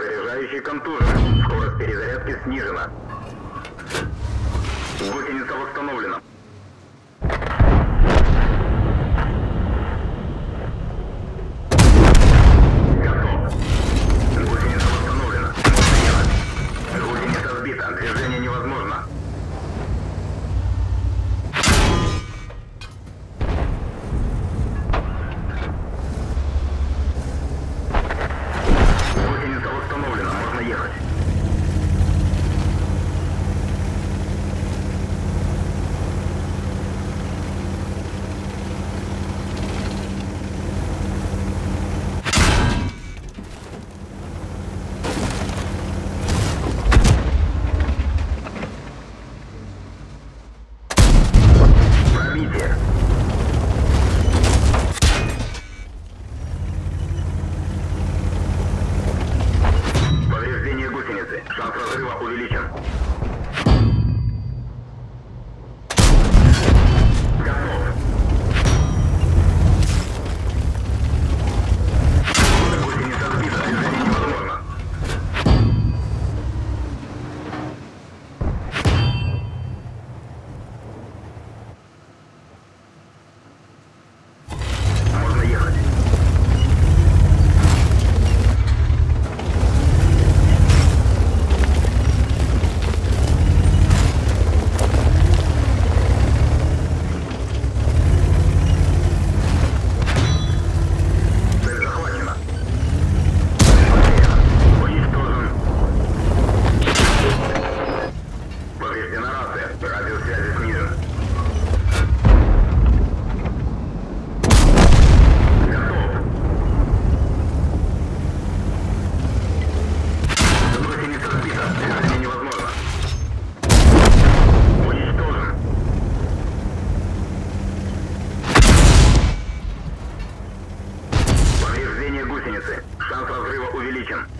Заряжающий контужен. Скорость перезарядки снижена. Гусеница восстановлена. лестницы. Шанс разрыва увеличен.